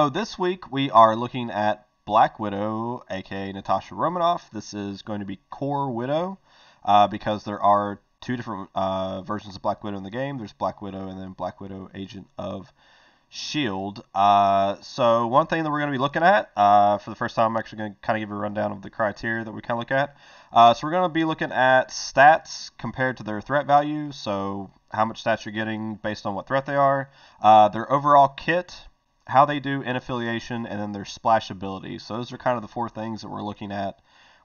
So this week we are looking at Black Widow, aka Natasha Romanoff. This is going to be Core Widow uh, because there are two different uh, versions of Black Widow in the game. There's Black Widow and then Black Widow Agent of Shield. Uh, so one thing that we're going to be looking at uh, for the first time, I'm actually going to kind of give a rundown of the criteria that we kind of look at. Uh, so we're going to be looking at stats compared to their threat value. So how much stats you're getting based on what threat they are, uh, their overall kit, how they do in affiliation, and then their splash ability. So those are kind of the four things that we're looking at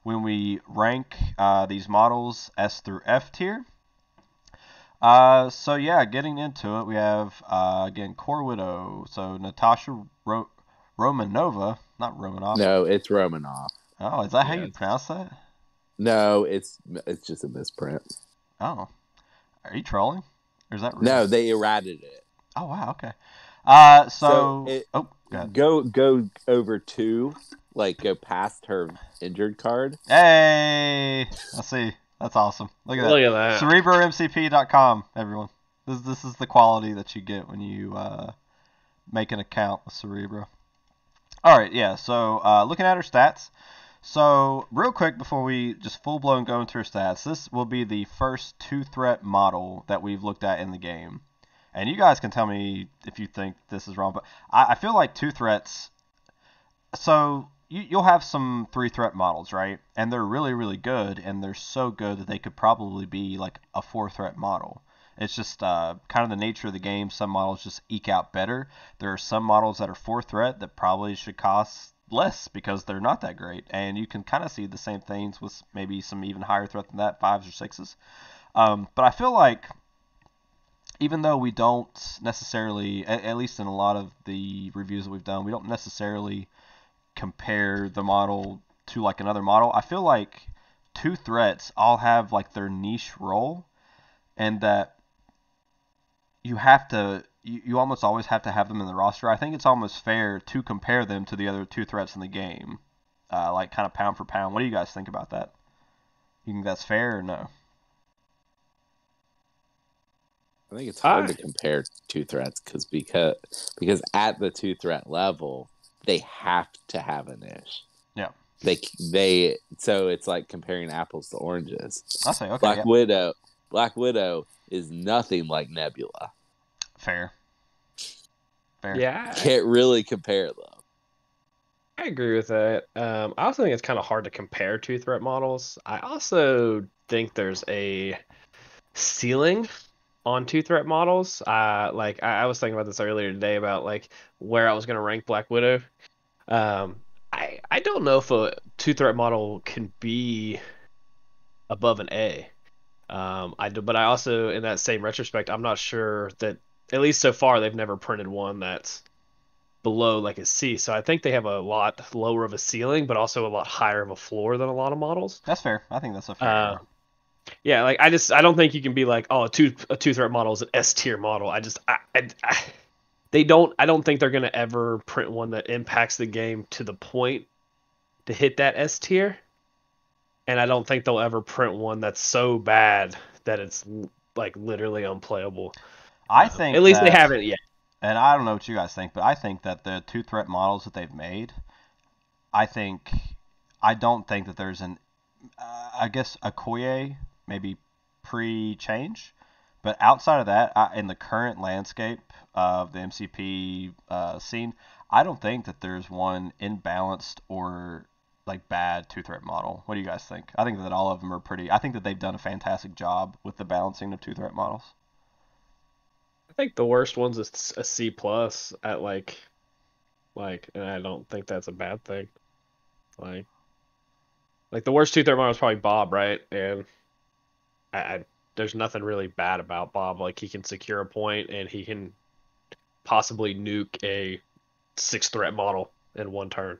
when we rank uh, these models S through F tier. Uh, so yeah, getting into it, we have uh, again Core Widow. So Natasha Ro- Romanova, not Romanoff. No, it's Romanoff. Oh, is that how you pronounce that? No, it's it's just a misprint. Oh, are you trolling? Or is that real? No, they errated it. Oh wow, okay. Uh, so, So it- oh, go. Go go over two, like go past her injured card. Hey, let's see. That's awesome. Look at that. Look at that. CerebroMCP.com, everyone. This this is the quality that you get when you uh, make an account with Cerebro. All right, yeah. So uh, looking at her stats. So real quick before we just full blown go into her stats, this will be the first two threat model that we've looked at in the game, and you guys can tell me if you think this is wrong. But I, I feel like two threats. So you, you'll have some three threat models, right? And they're really, really good, and they're so good that they could probably be like a four threat model. It's just uh, kind of the nature of the game. Some models just eke out better. There are some models that are four threat that probably should cost less because they're not that great. And you can kind of see the same things with maybe some even higher threat than that, fives or sixes. Um, but I feel like even though we don't necessarily, at, at least in a lot of the reviews that we've done, we don't necessarily compare the model to like another model. I feel like two threats all have like their niche role, and that you have to you, you almost always have to have them in the roster. I think it's almost fair to compare them to the other two threats in the game, uh, like kind of pound for pound. What do you guys think about that? You think that's fair or no? I think it's hard I- to compare two threats because because because at the two threat level they have to have a niche. Yeah. They they so it's like comparing apples to oranges. I say okay, Black yeah, Widow Black Widow is nothing like Nebula. fair, fair. Yeah, Can't really compare though. I agree with that. Um, I also think it's kind of hard to compare two threat models. I also think there's a ceiling on two threat models. Uh, like I, I was thinking about this earlier today about like where I was going to rank Black Widow. Um, I I don't know if a two threat model can be above an A. Um, I do, but I also in that same retrospect, I'm not sure that at least so far they've never printed one that's below like a C. So I think they have a lot lower of a ceiling, but also a lot higher of a floor than a lot of models. That's fair. I think that's a fair. Uh, yeah, like I just I don't think you can be like, oh, a two a two threat model is an S tier model. I just I, I, I they don't I don't think they're gonna ever print one that impacts the game to the point to hit that S tier. And I don't think they'll ever print one that's so bad that it's like literally unplayable. I think At least they haven't yet. and I don't know what you guys think, but I think that the two threat models that they've made, I think, I don't think that there's an, uh, I guess Okoye maybe pre-change, but outside of that, I, in the current landscape of the MCP uh, scene, I don't think that there's one imbalanced or like bad two threat model. What do you guys think? I think that all of them are pretty. I think that they've done a fantastic job with the balancing of two threat models. I think the worst one's is a C plus at like, like, and I don't think that's a bad thing. Like, like the worst two third model is probably Bob, right? And I, I, there's nothing really bad about Bob. Like he can secure a point and he can possibly nuke a six threat model in one turn.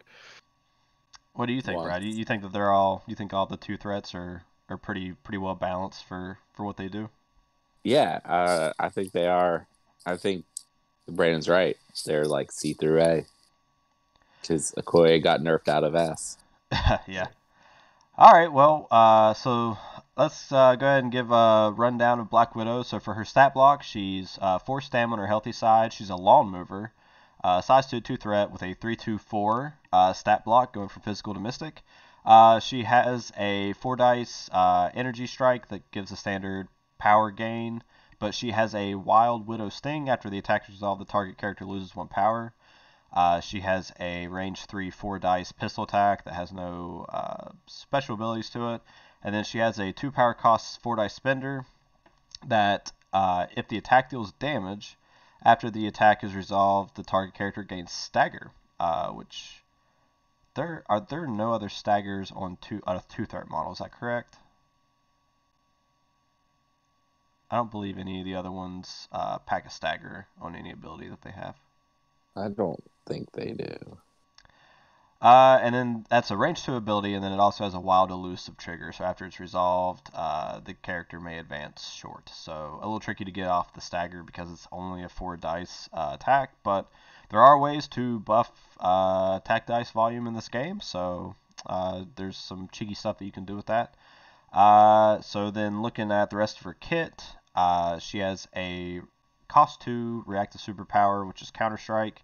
What do you think, Once. Brad? You, you think that they're all? You think all the two threats are are pretty pretty well balanced for for what they do? Yeah, uh, I think they are. I think Brandon's right. They're like C through A because Okoye got nerfed out of S. yeah. All right. Well, uh, so let's uh, go ahead and give a rundown of Black Widow. So for her stat block, she's uh, four stamina on her healthy side. She's a long mover. Uh, size 2, 2 threat with a three two four uh, stat block going from physical to mystic. Uh, she has a 4 dice uh, energy strike that gives a standard power gain, but she has a Wild Widow Sting. After the attack is resolved, the target character loses 1 power. Uh, she has a range 3 4 dice pistol attack that has no uh, special abilities to it. And then she has a 2 power cost 4 dice spender that uh, if the attack deals damage, after the attack is resolved, the target character gains stagger, uh, which there are there no other staggers on two on a two threat model. Is that correct? I don't believe any of the other ones uh, pack a stagger on any ability that they have. I don't think they do. Uh, and then that's a range 2 ability, and then it also has a wild elusive trigger. So after it's resolved, uh, the character may advance short. So a little tricky to get off the stagger because it's only a 4 dice uh, attack, but there are ways to buff uh, attack dice volume in this game, so uh, there's some cheeky stuff that you can do with that. Uh, so then looking at the rest of her kit, she has a cost 2 reactive superpower, which is Counter Strike.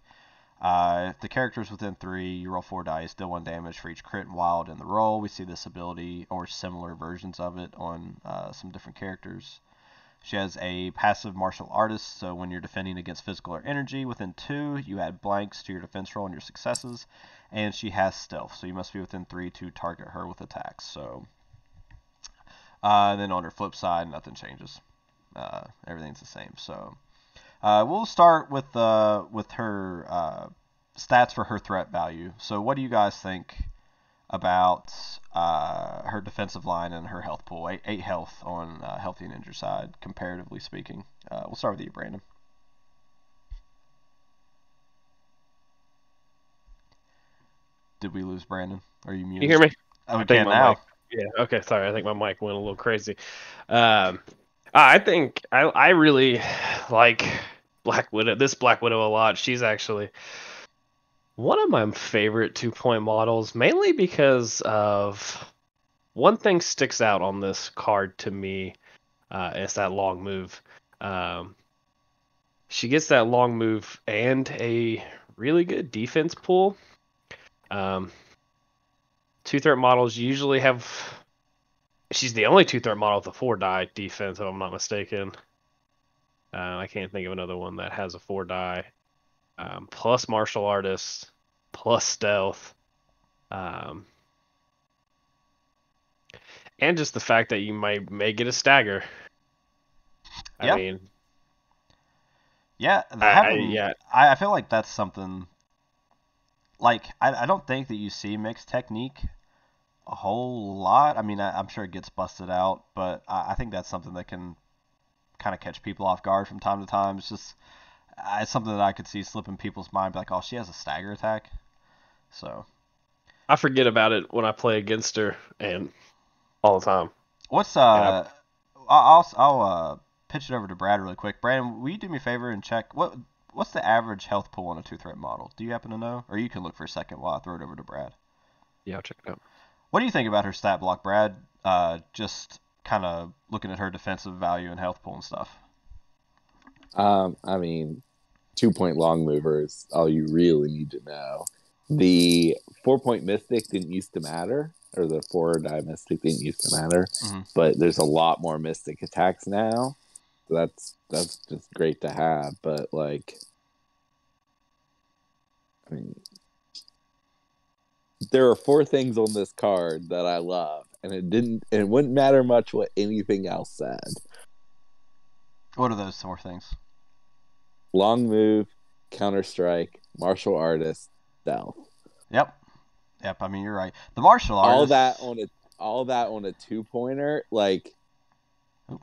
Uh, if the character is within three, you roll four dice, deal one damage for each crit and wild in the roll. We see this ability or similar versions of it on uh, some different characters. She has a passive martial artist, so when you're defending against physical or energy within two, you add blanks to your defense roll and your successes. And she has stealth, so you must be within three to target her with attacks. So, uh, then on her flip side, nothing changes. Uh, everything's the same. So. Uh, we'll start with uh, with her uh, stats for her threat value. So, what do you guys think about uh, her defensive line and her health pool? Eight, eight health on uh, healthy and injured side, comparatively speaking. Uh, we'll start with you, Brandon. Did we lose Brandon? Are you muted? You hear me? Oh, we can now. Mic, yeah. Okay. Sorry. I think my mic went a little crazy. Um, I think I I really like Black Widow. This Black Widow a lot. She's actually one of my favorite two point models, mainly because of one thing sticks out on this card to me. Uh, it's that long move. Um, she gets that long move and a really good defense pool. Um, two threat models usually have. She's the only two threat model with a four die defense, if I'm not mistaken. Uh, I can't think of another one that has a four die, um, plus martial artist, plus stealth, um, and just the fact that you might may get a stagger. I Yeah. mean, Yeah, I, yeah, I, I feel like that's something. Like I, I don't think that you see mixed technique a whole lot. I mean, I, I'm sure it gets busted out, but I, I think that's something that can kind of catch people off guard from time to time. It's just uh, it's something that I could see slip in people's mind, be like, oh, she has a stagger attack. So I forget about it when I play against her, and all the time. what's uh, I'll I'll, I'll uh pitch it over to Brad really quick. Brad, will you do me a favor and check what what's the average health pool on a two threat model? Do you happen to know, or you can look for a second while I throw it over to Brad. Yeah, I'll check it out. What do you think about her stat block, Brad? Uh, just kind of looking at her defensive value and health pool and stuff. Um, I mean, two point long movers, all you really need to know. The four point mystic didn't used to matter, or the four die mystic didn't used to matter, Mhm. but there's a lot more mystic attacks now. So that's that's just great to have. But like, I mean, there are four things on this card that I love, and it didn't. It wouldn't matter much what anything else said. What are those four things? long move, counter strike, martial artist, stealth. Yep. Yep. I mean, you're right. The martial arts. All that on a all that on a two pointer, like Oop.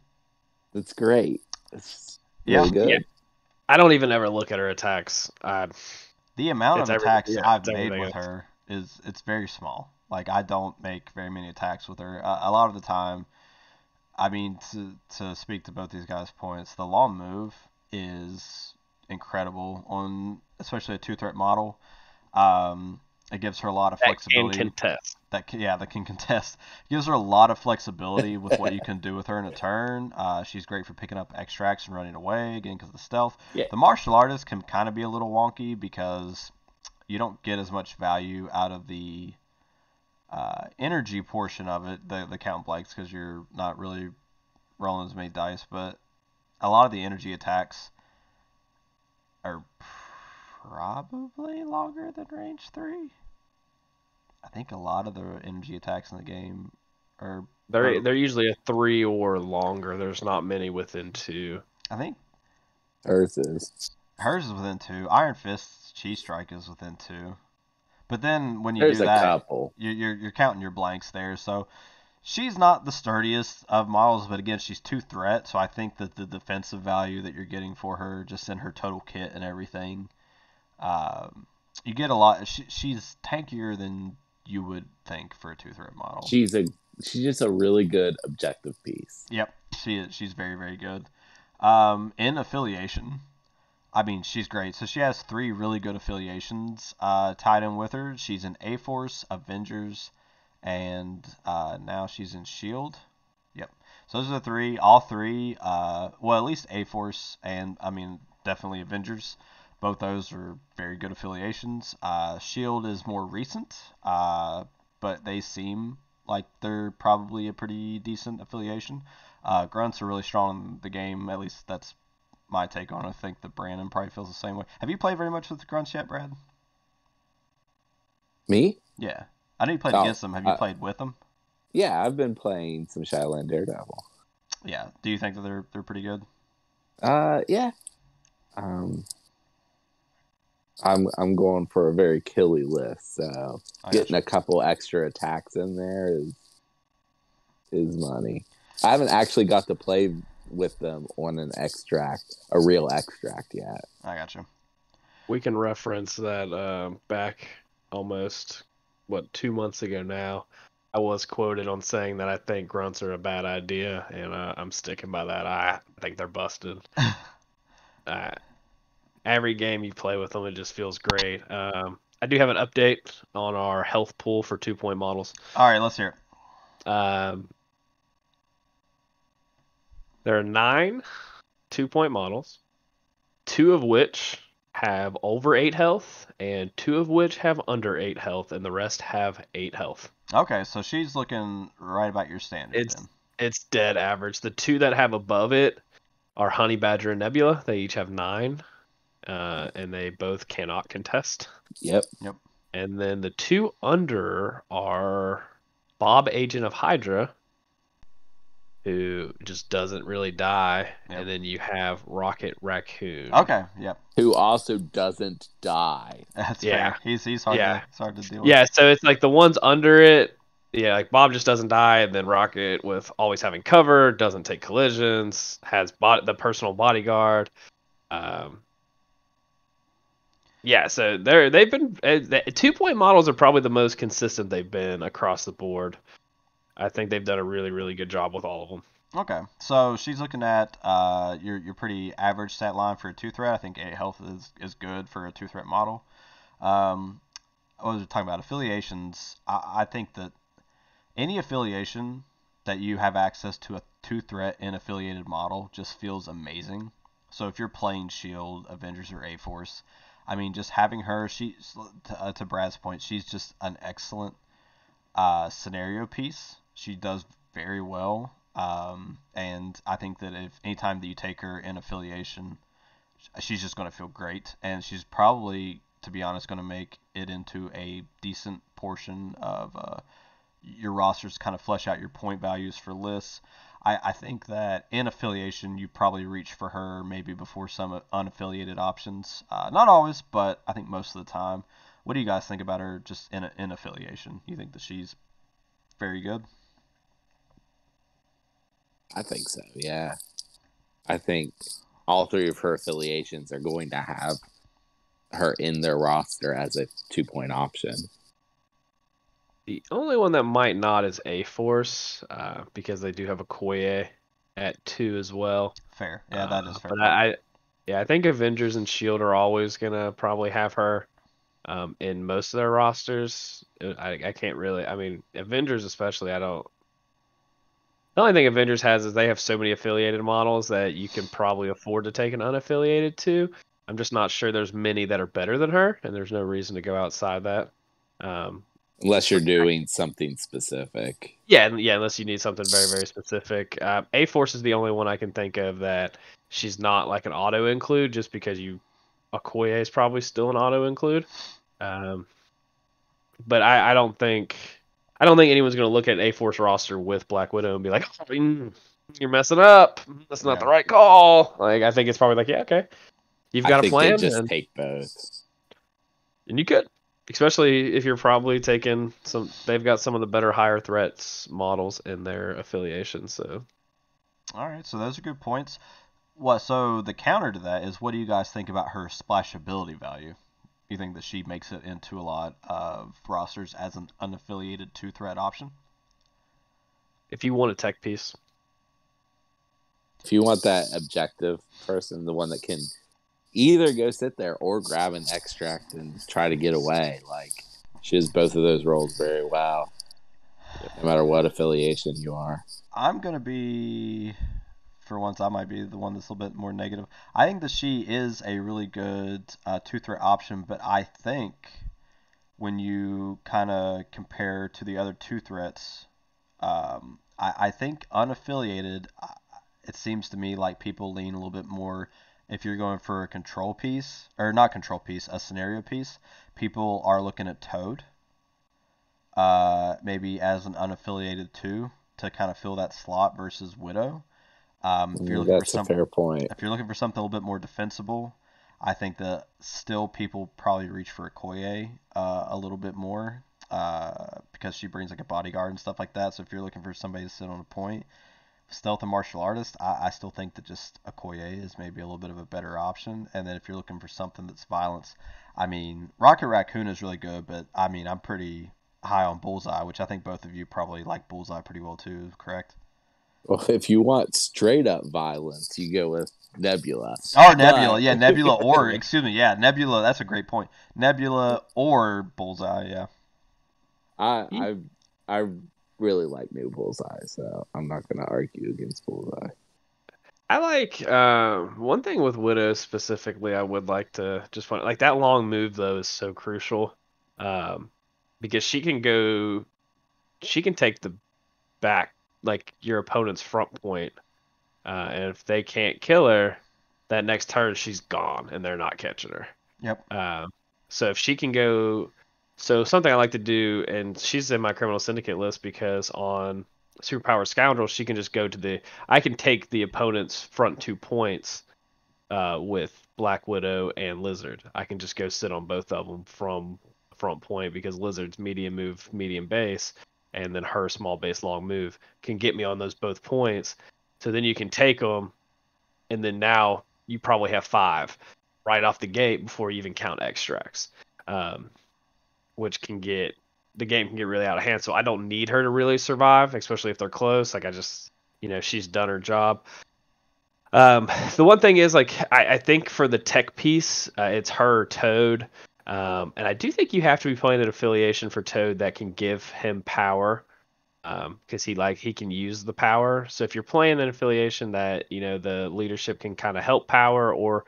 that's great. It's Yeah. really good. Yeah. I don't even ever look at her attacks. Uh, The amount It's of every- attacks yeah, I've made with else. her is it's very small. Like I don't make very many attacks with her. Uh, a lot of the time, I mean, to to speak to both these guys' points, the long move is incredible on especially a two threat model. Um, It gives her a lot of That can flexibility. contest. that can, yeah that can contest gives her a lot of flexibility with what you can do with her in a turn uh, she's great for picking up extracts and running away again because of the stealth Yeah. the martial artist can kind of be a little wonky because you don't get as much value out of the uh, energy portion of it the, the count blanks because you're not really rolling as many dice but a lot of the energy attacks are probably longer than range 3 I think a lot of the energy attacks in the game are. They're Oh. they're usually a three or longer. There's not many within two. I think Earth is. hers is within two. Iron Fist's Chi Strike is within two. But then when you There's do that, you're, you're you're counting your blanks there. So she's not the sturdiest of models, but again, she's two threat. So I think that the defensive value that you're getting for her, just in her total kit and everything, um, you get a lot. She, she's tankier than you would think for a two threat model. She's a she's just a really good objective piece. Yep, she is. She's very, very good. Um, in affiliation, I mean, she's great. So she has three really good affiliations uh, tied in with her. She's in A Force, Avengers, and uh, now she's in Shield. Yep. So those are the three. All three. Uh, well, at least A Force, and I mean, definitely Avengers. Both those are very good affiliations. Uh, Shield is more recent, uh, but they seem like they're probably a pretty decent affiliation. Uh, grunts are really strong in the game. At least that's my take on it. I think that Brandon probably feels the same way. Have you played very much with the grunts yet, Brad? Me? Yeah. I know you played Oh, against them. Have you uh, played with them? Yeah, I've been playing some Shadowland Daredevil. Yeah. Do you think that they're they're pretty good? Uh, yeah. Um, I'm I'm going for a very killy list, so I getting a couple extra attacks in there is is money. I haven't actually got to play with them on an extract, a real extract yet. I got you. We can reference that uh, back almost what two months ago now. I was quoted on saying that I think grunts are a bad idea, and uh, I'm sticking by that. I think they're busted. uh, every game you play with them, it just feels great. Um, I do have an update on our health pool for two point models. All right, let's hear it. Um, there are nine two point models, two of which have over eight health, and two of which have under eight health, and the rest have eight health. Okay, so she's looking right about your standard It's- then. It's dead average. The two that have above it are Honey Badger and Nebula. They each have nine, uh, and they both cannot contest. Yep. Yep. And then the two under are Bob, Agent of Hydra, who just doesn't really die. Yep. And then you have Rocket Raccoon. Okay, yep. Who also doesn't die. That's Yeah. fair. He's he's hard Yeah. to it's hard to deal with. Yeah, so it's like the ones under it. Yeah, like Bob just doesn't die, and then Rocket with always having cover, doesn't take collisions, has bot the personal bodyguard. Um, yeah, so they're they've been uh, the two point models are probably the most consistent they've been across the board. I think they've done a really really good job with all of them. Okay, so she's looking at uh, your your pretty average stat line for a two threat. I think eight health is is good for a two threat model. Um, I was talking about affiliations. I, I think that any affiliation that you have access to a two threat in affiliated model just feels amazing. So if you're playing Shield, Avengers, or A Force, I mean, just having her, she to, uh, to Brad's point, she's just an excellent uh, scenario piece. She does very well, um, and I think that if anytime that you take her in affiliation, she's just going to feel great, and she's probably, to be honest, going to make it into a decent portion of uh, your rosters. Kind of flesh out your point values for lists. I, I think that in affiliation, you probably reach for her maybe before some unaffiliated options. Uh, not always, but I think most of the time. What do you guys think about her just in in affiliation? You think that she's very good? I think so, yeah. I think all three of her affiliations are going to have her in their roster as a two point option. The only one that might not is A Force, uh, because they do have Okoye at two as well. Fair. Yeah, that is Uh, fair. But I, I, yeah, I think Avengers and Shield are always gonna probably have her. um, in most of their rosters. Uh, I, I can't really. I mean, Avengers especially. I don't. The only thing Avengers has is they have so many affiliated models that you can probably afford to take an unaffiliated to. I'm just not sure there's many that are better than her, and there's no reason to go outside that. Um, Unless you're doing something specific. yeah, yeah, unless you need something very, very specific. Um, A Force is the only one I can think of that she's not like an auto include, just because you Okoye is probably still an auto include. Um, but I, I don't think I don't think anyone's going to look at A Force roster with Black Widow and be like, oh, mm, "You're messing up. That's not Yeah. the right call." Like I think it's probably like, "Yeah, okay, you've got a think plan, just and, take both. and you could." Especially if you're probably taking some, they've got some of the better higher threats models in their affiliation. So All right, so those are good points. What? So the counter to that is, what do you guys think about her splashability value? You think that she makes it into a lot of rosters as an unaffiliated two threat option? if you want a tech piece, If you want that objective person, the one that can either go sit there or grab an extract and try to get away, like she does both of those roles very well. No matter what affiliation you are. I'm gonna be, for once, I might be the one that's a little bit more negative. I think that she is a really good uh, two threat option, but I think when you kind of compare to the other two threats, um, I, I think unaffiliated. uh, It seems to me like people lean a little bit more. If you're going for a control piece, or not control piece, a scenario piece, people are looking at Toad. Uh, maybe as an unaffiliated two to kind of fill that slot versus Widow. Um, if you're looking for That's a something, fair point. if you're looking for something a little bit more defensible, I think that still people probably reach for Okoye uh, a little bit more uh, because she brings like a bodyguard and stuff like that. So if you're looking for somebody to sit on a point, stealth and martial artist, I, I still think that just Okoye is maybe a little bit of a better option. And then if you're looking for something that's violence, I mean Rocket Raccoon is really good, but I mean I'm pretty high on Bullseye, which I think both of you probably like Bullseye pretty well too. Correct? Well, if you want straight up violence, you go with Nebula. Or Nebula, But- yeah, Nebula, or excuse me, yeah, Nebula. That's a great point. Nebula or Bullseye, yeah. I You- I I really like new Bullseye, so I'm not going to argue against Bullseye. I like uh, one thing with Widow specifically. I would like to just point like that long move though is so crucial um, because she can go, she can take the back like your opponent's front point, uh, and if they can't kill her, that next turn she's gone and they're not catching her. Yep. Um, so if she can go, so something I like to do, and she's in my criminal syndicate list because on superpower scoundrel she can just go to the. I can take the opponent's front two points uh, with Black Widow and Lizard. I can just go sit on both of them from front point because Lizard's medium move, medium base, and then her small base, long move can get me on those both points. So then you can take them, and then now you probably have five right off the gate before you even count extracts, um, which can get the game can get really out of hand. So I don't need her to really survive, especially if they're close. Like I just, you know, she's done her job. Um, the one thing is like I, I think for the tech piece, uh, it's her Toad, um, and I do think you have to be playing an affiliation for Toad that can give him power, because he like he can use the power. So if you're playing an affiliation that you know the leadership can kind of help power, or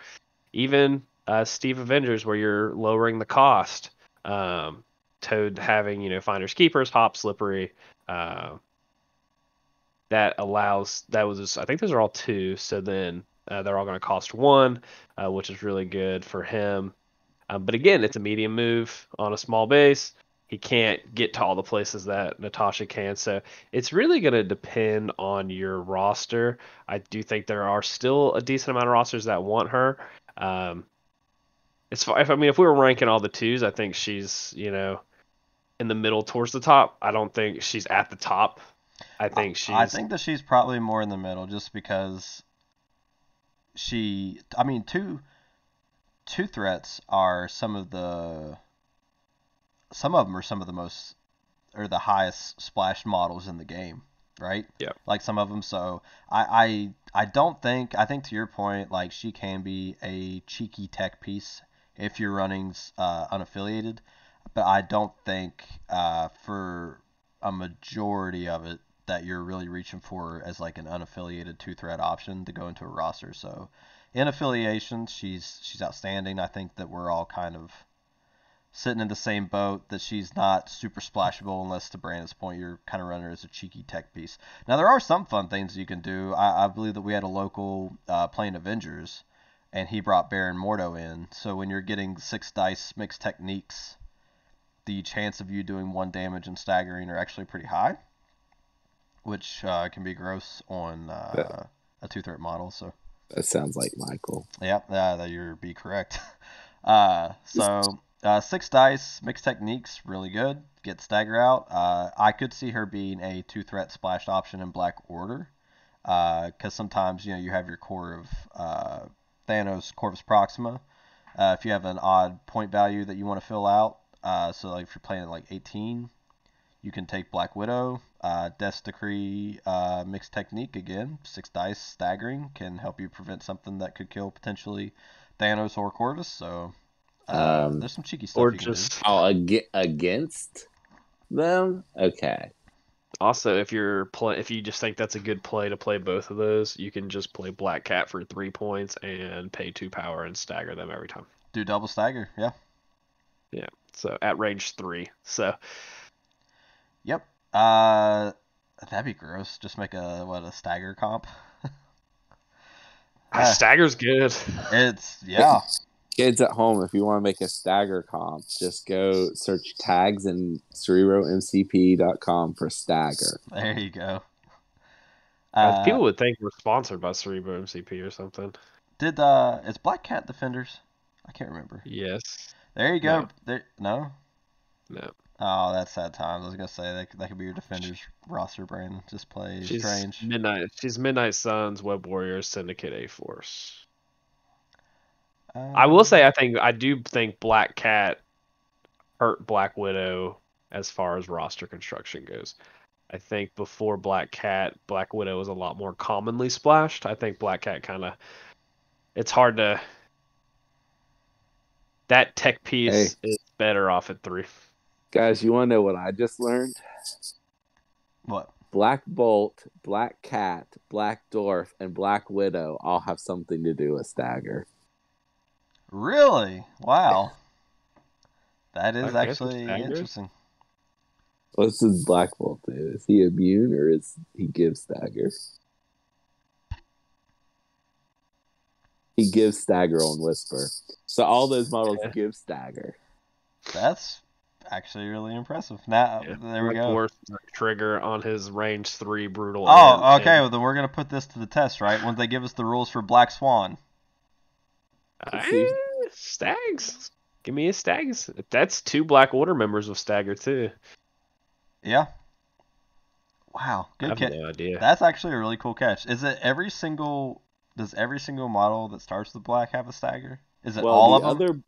even uh, Steve Avengers where you're lowering the cost. Um, Toad having you know finders keepers, hop, slippery. Uh, that allows that was I think those are all two. So then uh, they're all going to cost one, uh, which is really good for him. Um, but again, it's a medium move on a small base. He can't get to all the places that Natasha can. So it's really going to depend on your roster. I do think there are still a decent amount of rosters that want her. Um, it's fi- if I mean if we were ranking all the twos, I think she's you know in the middle towards the top. I don't think she's at the top. I think she's. I think that she's probably more in the middle just because she I mean two two threats are some of the some of them are some of the most or the highest splash models in the game, right? Yeah. Like some of them so I I I don't think I think to your point like she can be a cheeky tech piece if you're running uh, unaffiliated. But I don't think uh, for a majority of it that you're really reaching for as like an unaffiliated two threat option to go into a roster. So in affiliation, she's she's outstanding. I think that we're all kind of sitting in the same boat that she's not super splashable unless to Brandon's point you're kind of running her as a cheeky tech piece. Now there are some fun things you can do. I, I believe that we had a local uh, playing Avengers and he brought Baron Mordo in. So when you're getting six dice mixed techniques, the chance of you doing one damage and staggering are actually pretty high, which uh, can be gross on uh, a two threat model. So That sounds like Michael. Yep, uh, that you're be correct. Uh, so uh, six dice, mixed techniques, really good. Get stagger out. Uh, I could see her being a two threat splashed option in Black Order, because sometimes you know you have your core of uh, Thanos Corvus Proxima. Uh, if you have an odd point value that you want to fill out, uh, so like if you're playing like 18, you can take Black Widow. Uh, Death's Decree uh, mixed technique again, six dice staggering can help you prevent something that could kill potentially Thanos or Corvus. So uh, Um, there's some cheeky stuff. Or you can do. just Oh, ag- against them? Okay. also if you're play if you just think that's a good play to play both of those, you can just play Black Cat for three points and pay two power and stagger them every time. do double stagger. Yeah. Yeah. So at range three. So Yep. Uh, that'd be gross. Just make a what a stagger comp. Ah. stagger's good. It's yeah. Kids at home, if you want to make a stagger comp, just go search tags in cerebromcp.com for stagger. There you go. Uh, Uh, People would think we're sponsored by Cerebro MCP or something. did uh, is Black Cat Defenders? I can't remember. Yes. There you go. No. There, no. No. Oh, that's sad times. I was gonna say that that could be your defenders roster. brain. just play She's strange. Midnight. She's Midnight Suns, Web Warriors, Syndicate, A Force. I will Um, say, I think I do think Black Cat hurt Black Widow as far as roster construction goes. I think before Black Cat, Black Widow was a lot more commonly splashed. I think Black Cat kind of, it's hard to. That tech piece is better off at three. Guys, you want to know what I just learned? what? Black Bolt, Black Cat, Black Dwarf, and Black Widow all have something to do with stagger. Really? Wow. That is I actually interesting. What's his Black Bolt do? Is he immune or is he give stagger? He gives stagger on Whisper. So all those models give stagger. That's actually really impressive. Now Yeah. there we go. Trigger on his range three brutal. Oh, end, okay. and- Well, then we're gonna put this to the test, right? Once they give us the rules for Black Swan. See? Eh, Stags. Give me a Stags. That's two Black Order members with Stagger too. Yeah. Wow. I Good have catch. no idea. That's actually a really cool catch. Is it every single? Does every single model that starts with black have a stagger? Is it Well, all the of them? other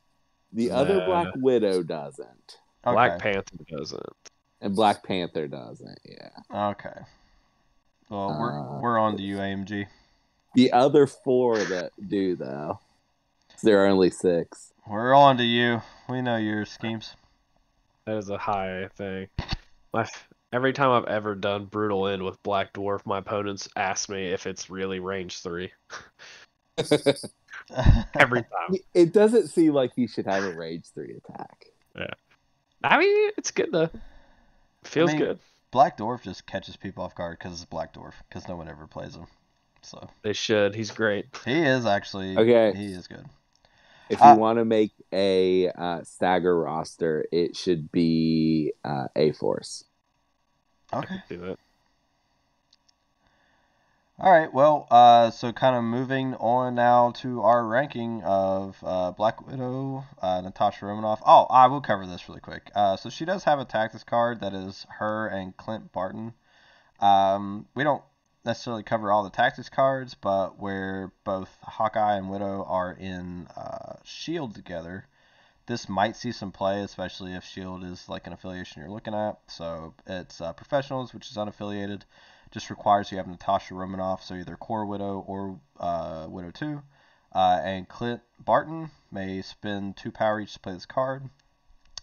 the other Nah. Black Widow doesn't. Okay. Black Panther doesn't. And Black Panther doesn't, yeah. Okay. Well, we're Uh, we're on to you, AMG. The other four that do though. There are only six. We're on to you. We know your schemes. That is a high thing. My every time I've ever done brutal end with Black Dwarf, my opponents ask me if it's really range three. Every time. it doesn't seem like you should have a rage three attack. I mean, it's good though. Feels mean- good. Black Dwarf just catches people off guard because it's Black Dwarf, because no one ever plays him. So They should. He's great. he is actually Okay. He is good. If Uh, you want to make a uh, stagger roster, it should be uh, A Force. Okay. Do that. All right. Well, uh, so kind of moving on now to our ranking of uh, Black Widow, uh, Natasha Romanoff. Oh, I will cover this really quick. Uh, so she does have a tactics card that is her and Clint Barton. Um, we don't necessarily cover all the tactics cards, but where both Hawkeye and Widow are in uh, Shield together, this might see some play, especially if Shield is like an affiliation you're looking at. So it's uh, professionals, which is unaffiliated just requires you have Natasha Romanoff, so either Core Widow or uh, Widow 2. Uh, and Clint Barton may spend two power each to play this card.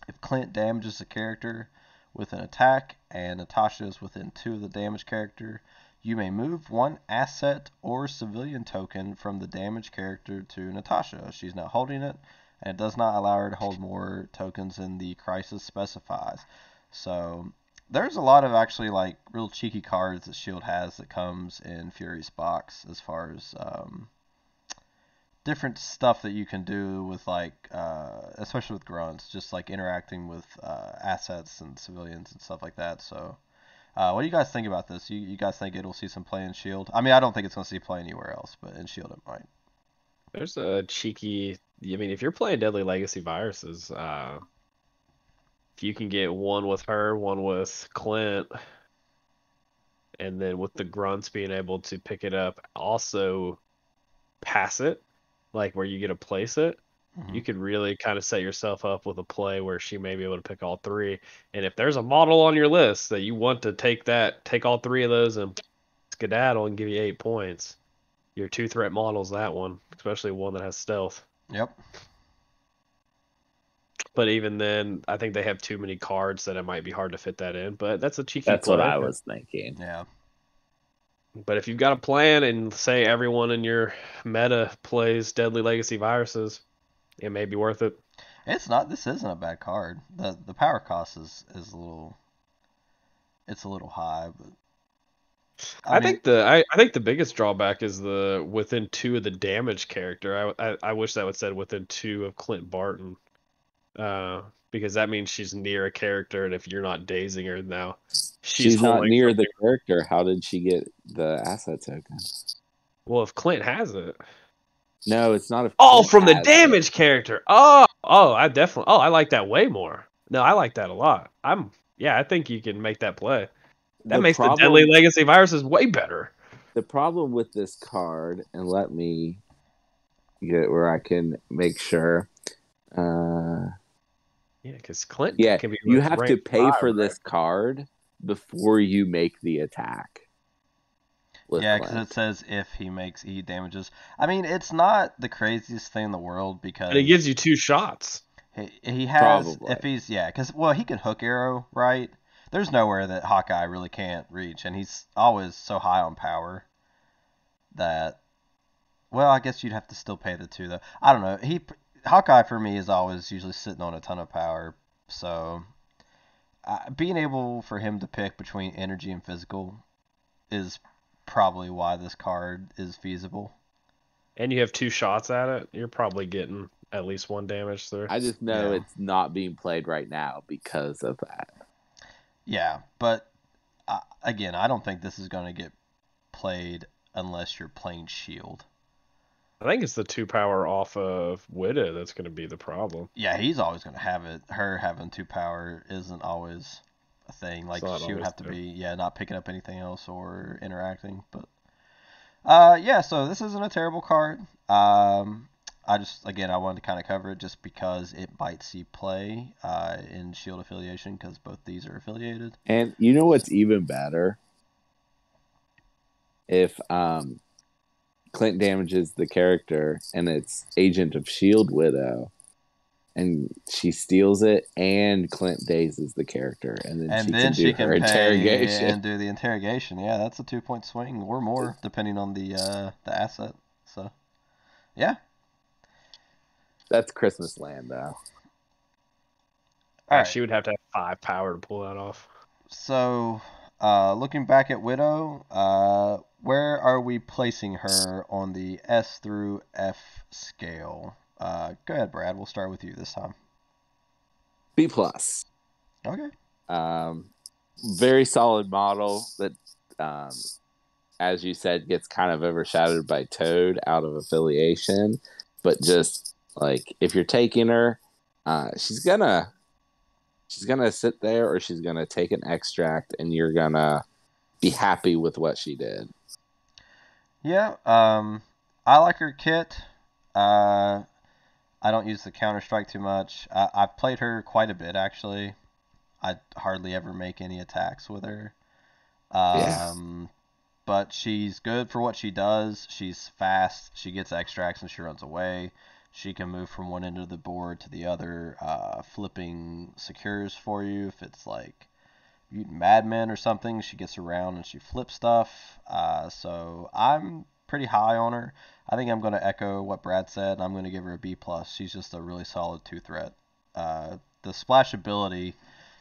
If Clint damages a character with an attack and Natasha is within two of the damage character, you may move one asset or civilian token from the damaged character to Natasha. She's not holding it, and it does not allow her to hold more tokens than the crisis specifies. So there's a lot of actually like real cheeky cards that Shield has that comes in Fury's box as far as um, different stuff that you can do with like uh, especially with grunts, just like interacting with uh, assets and civilians and stuff like that. So. Uh, what do you guys think about this? You, you guys think it'll see some play in Shield? I mean, I don't think it's going to see play anywhere else, but in Shield it might. There's a cheeky. I mean, if you're playing Deadly Legacy viruses, uh, if you can get one with her, one with Clint, and then with the grunts being able to pick it up, also pass it, like where you get to place it, Mhm. you could really kind of set yourself up with a play where she may be able to pick all three. And if there's a model on your list that you want to take that, take all three of those and skedaddle and give you eight points, your two threat model's that one, especially one that has stealth. Yep. But even then, I think they have too many cards that it might be hard to fit that in. But that's a cheeky That's play. what I was thinking. Yeah. But if you've got a plan and say everyone in your meta plays Deadly Legacy viruses, it may be worth it. It's not. This isn't a bad card. the The power cost is is a little. It's a little high, but. I, mean, think the I, I think the biggest drawback is the within two of the damage character. I, I, I wish that would said within two of Clint Barton, uh, because that means she's near a character, and if you're not dazing her now, she's, She's, not near the character. How did she get the asset token? Well, if Clint has it, No, it's not a. oh, from the has it. damage character. Oh, oh, I definitely. Oh, I like that way more. No, I like that a lot. I'm yeah, I think you can make that play. That The makes problem- the Deadly Legacy viruses way better. The problem with this card, and let me get where I can make sure. Uh, Yeah, because Clint yeah, can be you have to pay five, for right? this card before you make the attack. Yeah, because it says if he makes E damages. I mean, it's not the craziest thing in the world because And it gives you two shots. he, he has Probably. if he's yeah, because well he can hook arrow right. There's nowhere that Hawkeye really can't reach, and he's always so high on power that. Well, I guess you'd have to still pay the two though. I don't know. He Hawkeye for me is always usually sitting on a ton of power, so uh, being able for him to pick between energy and physical is probably why this card is feasible. and you have two shots at it, you're probably getting at least one damage through. I just know Yeah. it's not being played right now because of that. Yeah, but uh, again, I don't think this is going to get played unless you're playing Shield. I think it's the two power off of Widow that's going to be the problem. Yeah, he's always going to have it. Her having two power isn't always a thing. Like not she would have to there. be, yeah, not picking up anything else or interacting. But uh, yeah, so this isn't a terrible card. Um, I just again I wanted to kind of cover it just because it might see play uh, in Shield affiliation because both these are affiliated. And you know what's even better? If um, Clint damages the character and it's Agent of Shield Widow, and she steals it, and Clint dazes the character, and then and she then can do she her can pay interrogation. and do the interrogation. Yeah, that's a two point swing or more depending on the uh, the asset. So, yeah. That's Christmas Land, though. All Yeah, right. She would have to have five power to pull that off. So, uh, looking back at Widow, uh, where are we placing her on the S through F scale? Uh, go ahead, Brad. We'll start with you this time. B plus. Okay. Um, very solid model that, um, as you said, gets kind of overshadowed by Toad out of affiliation. But just like if you're taking her, uh, she's gonna she's gonna sit there or she's gonna take an extract, and you're gonna be happy with what she did. Yeah. Um, I like her kit. Uh, I don't use the Counter Strike too much. I, I've played her quite a bit actually. I hardly ever make any attacks with her. Yeah. Um, but she's good for what she does. She's fast. She gets extracts and she runs away. She can move from one end of the board to the other, uh, flipping secures for you. If it's like Mutant Madmen or something, she gets around and she flips stuff. Uh, so I'm pretty high on her. I think I'm going to echo what Brad said. I'm going to give her a B plus. She's just a really solid two threat. Uh, the splash ability,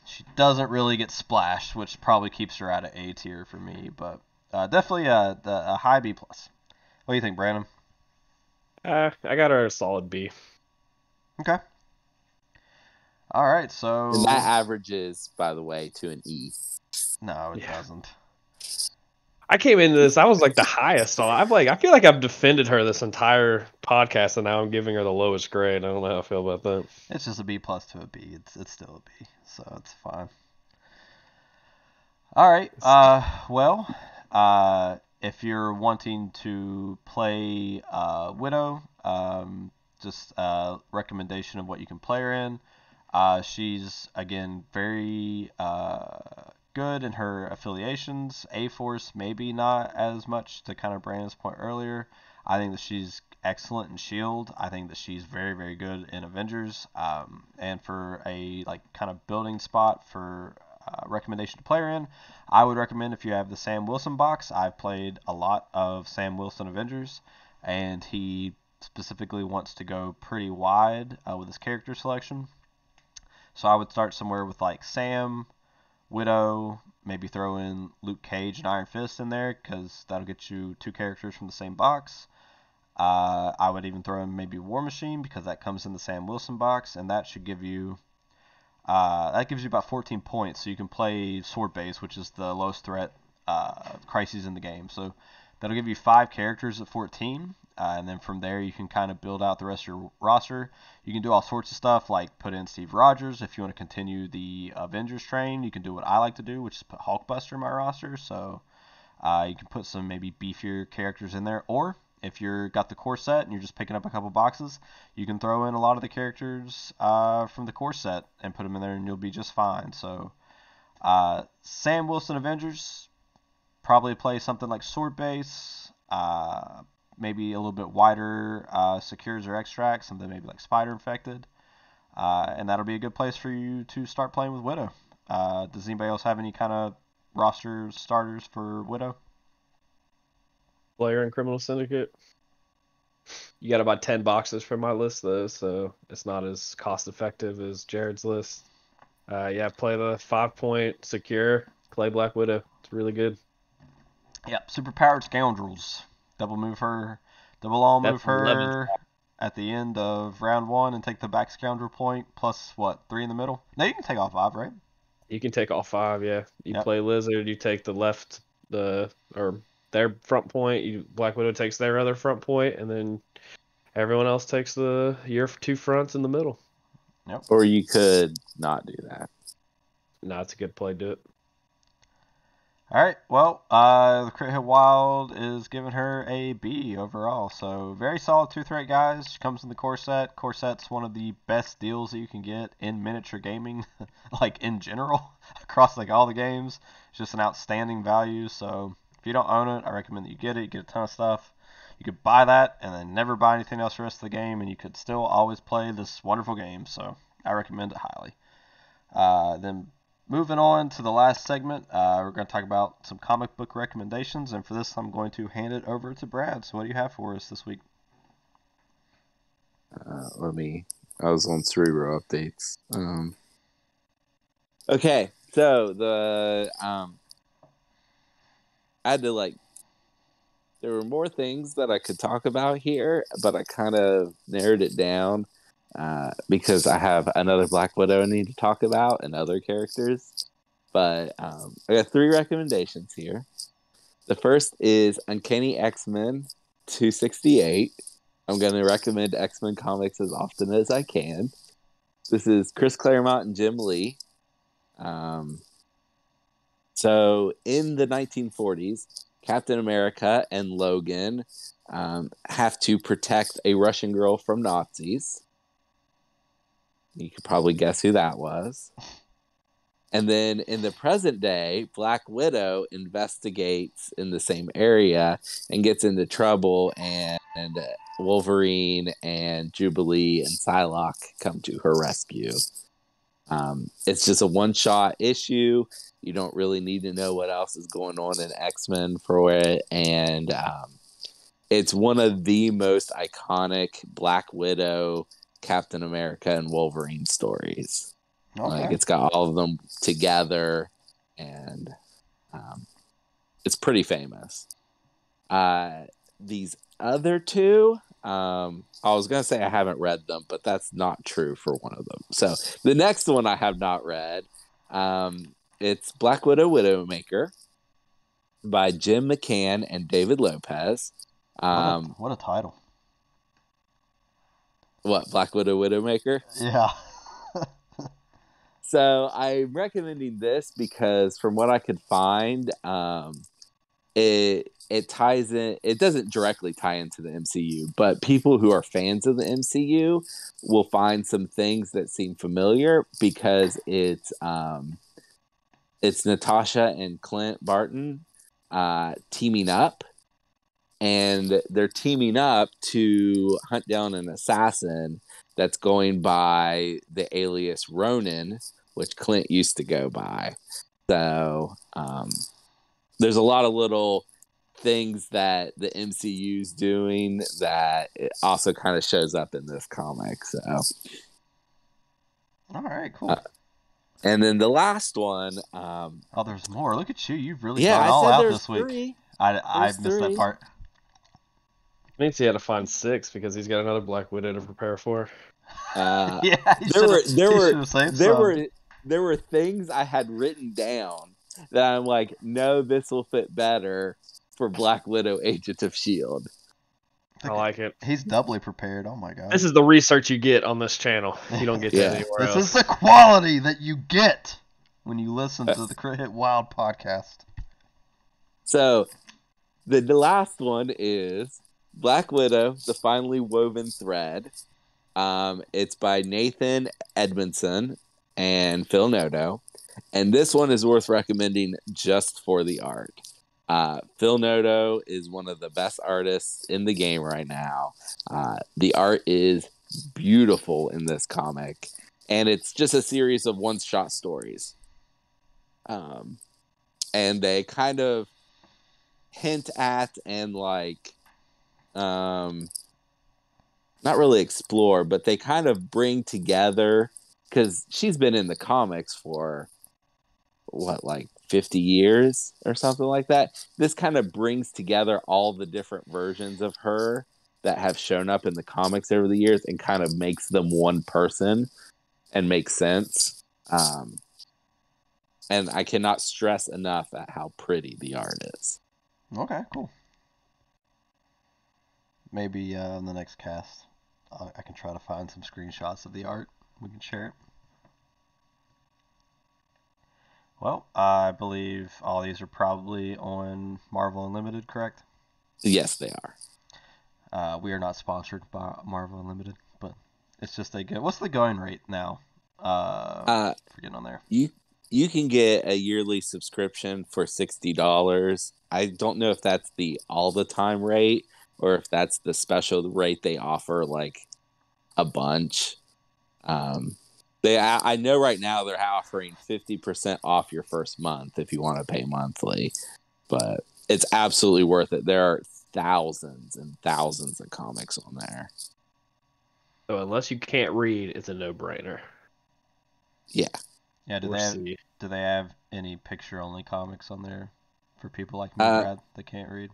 she doesn't really get splashed, which probably keeps her out of A tier for me. But uh, definitely a, a high B plus. What do you think, Brandon? Uh, I got her a solid B. Okay. All right, so And that averages, by the way, to an E. no, it Yeah. doesn't. I came into this. I was like the highest. on I've like. I feel like I've defended her this entire podcast, and now I'm giving her the lowest grade. I don't know how I feel about that. It's just a B plus to a B. It's it's still a B, so it's fine. All right. Uh, well, uh, if you're wanting to play uh, Widow, um, just a recommendation of what you can play her in. Uh, she's again very uh, good in her affiliations. A Force maybe not as much to kind of Brandon's point earlier. I think that she's excellent in Shield. I think that she's very very good in Avengers. Um, and for a like kind of building spot for uh, recommendation to play in, I would recommend if you have the Sam Wilson box. I've played a lot of Sam Wilson Avengers, and he specifically wants to go pretty wide uh, with his character selection. So I would start somewhere with like Sam, Widow, maybe throw in Luke Cage and Iron Fist in there because that'll get you two characters from the same box. Uh, I would even throw in maybe War Machine because that comes in the Sam Wilson box, and that should give you uh, that gives you about 14 points. So you can play Sword Base, which is the lowest threat uh, crises in the game. So that'll give you five characters at 14, uh, and then from there you can kind of build out the rest of your roster. You can do all sorts of stuff like put in Steve Rogers if you want to continue the Avengers train. You can do what I like to do, which is put Hulkbuster in my roster. So uh, you can put some maybe beefier characters in there, or if you're got the core set and you're just picking up a couple boxes, you can throw in a lot of the characters uh, from the core set and put them in there, and you'll be just fine. So uh, Sam Wilson Avengers probably play something like Sword Base, uh, maybe a little bit wider uh, secures or extracts, something maybe like Spider Infected, uh, and that'll be a good place for you to start playing with Widow. Uh, does anybody else have any kind of roster starters for Widow? Player in Criminal Syndicate. You got about ten boxes for my list though, so it's not as cost effective as Jared's list. Uh, yeah, play the five point secure Clay Black Widow. It's really good. Yep, superpowered scoundrels. Double move her, double all move That's 11. her at the end of round one and take the back scoundrel point plus what three in the middle. No, you can take all five, right? You can take all five. Yeah, you Yep. play Lizard. You take the left, the or their front point. You Black Widow takes their other front point, and then everyone else takes the your two fronts in the middle. Or you could not do that. No, it's a good play. Do it. All right. Well, uh, the Crit Hit Wild is giving her a B overall. So very solid two threat guys. She comes in the core set. Core set's one of the best deals that you can get in miniature gaming, like in general across like all the games. It's just an outstanding value. So if you don't own it, I recommend that you get it. You get a ton of stuff. You could buy that and then never buy anything else for the rest of the game, and you could still always play this wonderful game. So I recommend it highly. Uh, then moving on to the last segment, uh, we're going to talk about some comic book recommendations, and for this, I'm going to hand it over to Brad. So, what do you have for us this week? Uh, let me. I was on Cerebro updates. Um, okay, so the um, I had to like. There were more things that I could talk about here, but I kind of narrowed it down uh, because I have another Black Widow I need to talk about and other characters. But um, I got three recommendations here. The first is Uncanny X Men 268. I'm going to recommend X Men comics as often as I can. This is Chris Claremont and Jim Lee. Um, so, in the 1940s, Captain America and Logan um, have to protect a Russian girl from Nazis. You could probably guess who that was. And then in the present day, Black Widow investigates in the same area and gets into trouble, and, and Wolverine and Jubilee and Psylocke come to her rescue. Um, it's just a one shot issue. You don't really need to know what else is going on in X Men for it. And um, it's one of the most iconic Black Widow, Captain America, and Wolverine stories. Okay. Like it's got all of them together, and um, it's pretty famous. Uh, these other two, um, I was gonna say I haven't read them, but that's not true for one of them. So the next one I have not read. Um, it's Black Widow Widowmaker by Jim McCann and David Lopez. What a- Um, what a title. what Black Widow Widowmaker? Yeah. So I'm recommending this because from what I could find, um, it it ties in. It doesn't directly tie into the MCU, but people who are fans of the MCU will find some things that seem familiar because it's um, it's Natasha and Clint Barton uh, teaming up, and they're teaming up to hunt down an assassin that's going by the alias Ronin which Clint used to go by. So um, there's a lot of little things that the MCU's doing that it also kind of shows up in this comic. So, All right, cool. Uh, and then the last one, um, oh, there's more. Look at you. You've really yeah, gone all out this week. three. I, I There's missed that three. part. means he had to find six because he's got another Black Widow to prepare for. Uh, yeah, you there were there were there some. were there were things I had written down that I'm like, no, this will fit better for Black Widow, Agent of Shield. I like it. He's doubly prepared. Oh my god. This is the research you get on this channel. You don't get Yeah. that anywhere This else. This is the quality that you get when you listen to the Crit Hit Wild podcast. So the, the last one is Black Widow, the finely woven thread. Um, it's by Nathan Edmondson and Phil Noto. And this one is worth recommending just for the art. Uh, Phil Noto is one of the best artists in the game right now. Uh, the art is beautiful in this comic, and it's just a series of one shot stories. Um, and they kind of hint at and like um not really explore but they kind of bring together because she's been in the comics for what like 50 years or something like that this kind of brings together all the different versions of her that have shown up in the comics over the years and kind of makes them one person and makes sense um and i cannot stress enough at how pretty the art is Okay, cool. Maybe uh, in the next cast, uh, I can try to find some screenshots of the art. We can share it. Well, I believe all these are probably on Marvel Unlimited, correct? yes they are Uh, we are not sponsored by Marvel Unlimited, but it's just a good. What's the going rate now? Uh, uh for getting on there. you you can get a yearly subscription for sixty dollars. I don't know if that's the all the time rate or if that's the special rate they offer like a bunch. Um, they I, I know right now they're offering fifty percent off your first month if you want to pay monthly, but it's absolutely worth it. There are thousands and thousands of comics on there. So unless you can't read, it's a no-brainer. Yeah. Yeah. Do Or they have, see. do they have any picture only comics on there for people like me, Uh, Brad, that can't read?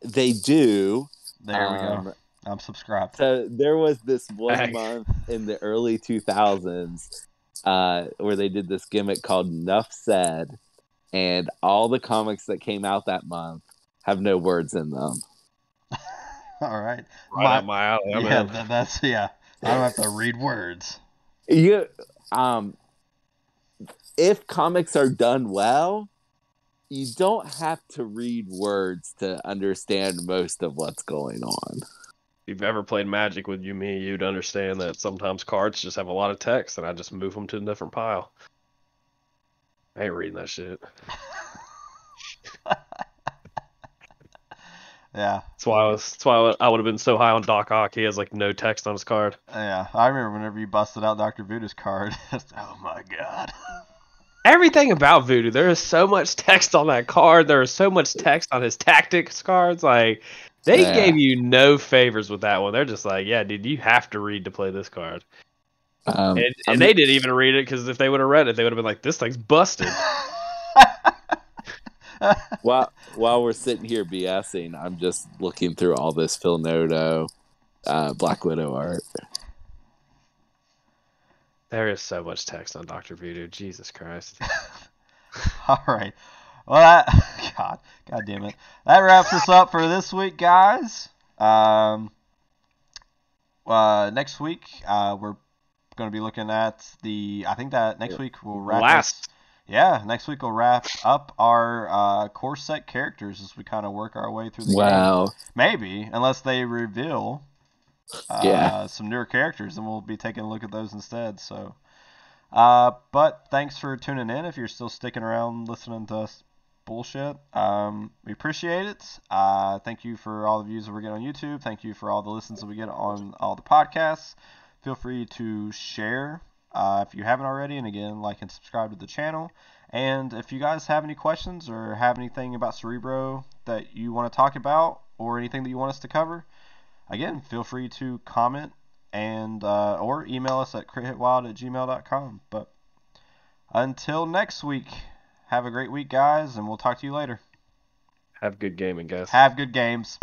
They do. There we um, go. I'm subscribed. So there was this one Heck. month in the early 2000s uh, where they did this gimmick called Nuff Said, and all the comics that came out that month have no words in them. All right. Right My- up my alley. I'm yeah, in. tha- that's yeah. I don't have to read words. You, um, if comics are done well, you don't have to read words to understand most of what's going on. If you've ever played Magic with you, me, you'd understand that sometimes cards just have a lot of text, and I just move them to a different pile. I ain't reading that shit. Yeah, That's why I was. That's why I would have been so high on Doc Ock. He has like no text on his card. yeah. I remember whenever you busted out Doctor Voodoo's card. oh my god. Everything about Voodoo, there is so much text on that card. There is so much text on his tactics cards. Like they Yeah. gave you no favors with that one. They're just like, yeah, dude, you have to read to play this card. Um, And, and they didn't even read it because if they would have read it, they would have been like, this thing's busted. while while we're sitting here BSing, I'm just looking through all this Phil Noto, uh, Black Widow art. there is so much text on Doctor Voodoo. Jesus Christ. All right. Well, that God, God damn it. That wraps us up for this week, guys. Um, uh, next week, uh, we're going to be looking at the. I think that next week we'll wrap. Last. Up, yeah, next week we'll wrap up our uh, core set characters as we kind of work our way through the game. Wow. Maybe, unless they reveal uh, Yeah. some newer characters, and we'll be taking a look at those instead. So, uh, but thanks for tuning in. If you're still sticking around listening to us bullshit, um, we appreciate it. Uh, thank you for all the views that we get on YouTube. Thank you for all the listens that we get on all the podcasts. Feel free to share uh, if you haven't already, and again, like and subscribe to the channel. And if you guys have any questions or have anything about Cerebro that you want to talk about, or anything that you want us to cover, again, feel free to comment and uh, or email us at crithitwild at gmail.com. But until next week, have a great week, guys, and we'll talk to you later. Have good gaming, guys. Have good games.